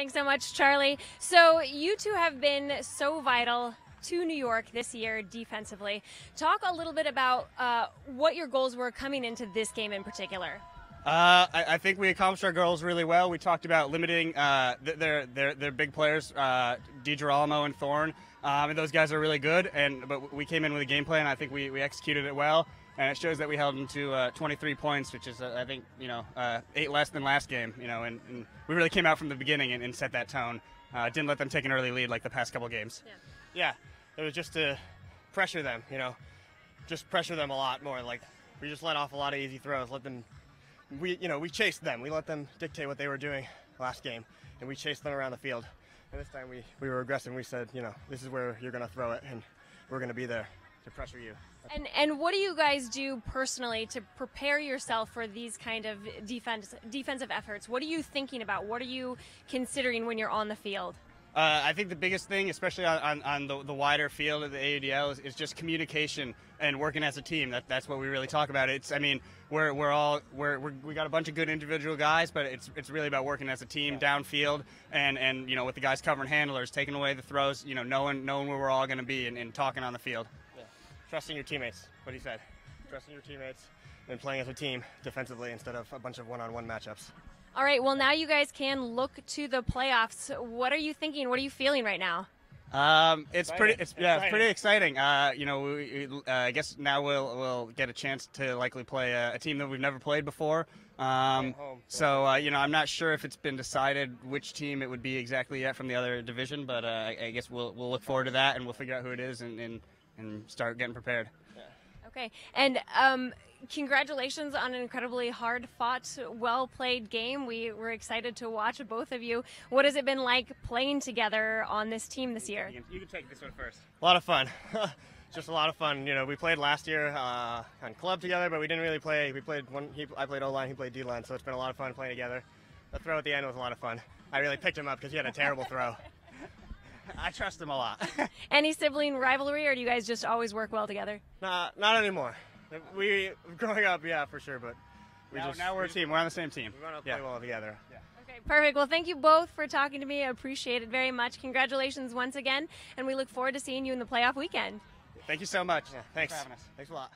Thanks so much, Charlie. So, you two have been so vital to New York this year defensively. Talk a little bit about uh, what your goals were coming into this game in particular. Uh, I, I, think we accomplished our goals really well. We talked about limiting uh, their, their their big players, uh, DiGirolamo and Thorne, um, and those guys are really good. And but we came in with a game plan. I think we, we executed it well, and it shows that we held them to uh, 23 points, which is uh, I think you know uh, eight less than last game. You know, and, and, we really came out from the beginning and, and set that tone. Uh, didn't let them take an early lead like the past couple games. Yeah. yeah, it was just to pressure them. You know, just pressure them a lot more. Like we just let off a lot of easy throws, let them we you know we chased them. We let them dictate what they were doing last game, and we chased them around the field. And this time we, we were aggressive. We said, you know, this is where you're going to throw it, and we're going to be there to pressure you. And and what do you guys do personally to prepare yourself for these kind of defense defensive efforts? What are you thinking about? What are you considering when you're on the field? Uh, I think the biggest thing, especially on, on, on the, the, wider field of the AUDL, is, is, just communication and working as a team. That, that's what we really talk about. It's, I mean, we're, we're all we're, we're we got a bunch of good individual guys, but it's it's really about working as a team yeah. downfield and and you know with the guys covering handlers, taking away the throws, you know, knowing knowing where we're all going to be and, and, talking on the field. Yeah. Trusting your teammates. What he said. Trusting your teammates and playing as a team defensively instead of a bunch of one-on-one matchups. All right, well, now you guys can look to the playoffs. What are you thinking? What are you feeling right now? Um, it's exciting. pretty, it's, yeah, it's pretty exciting. Uh, you know, we, uh, I guess now we'll we'll get a chance to likely play a, a team that we've never played before. Um, so uh, you know, I'm not sure if it's been decided which team it would be exactly yet from the other division, but uh, I, I, guess we'll we'll look forward to that and we'll figure out who it is and and, and start getting prepared. Okay, and um, congratulations on an incredibly hard fought, well played game. We were excited to watch both of you. What has it been like playing together on this team this year? You can, take this one first. A lot of fun. Just a lot of fun. You know, we played last year uh, on club together, but we didn't really play. We played one. He, I played O line. He played D line. So it's been a lot of fun playing together. The throw at the end was a lot of fun. I really picked him up because he had a terrible throw. I trust him a lot. Any sibling rivalry, or do you guys just always work well together? Nah, not anymore. We growing up, yeah, for sure, but we now, just now we're a team. We're on the same team. We want to play well together. Yeah. Okay, perfect. Well, thank you both for talking to me. I appreciate it very much. Congratulations once again, and we look forward to seeing you in the playoff weekend. Thank you so much. Yeah, thanks. Thanks, for having us. thanks a lot.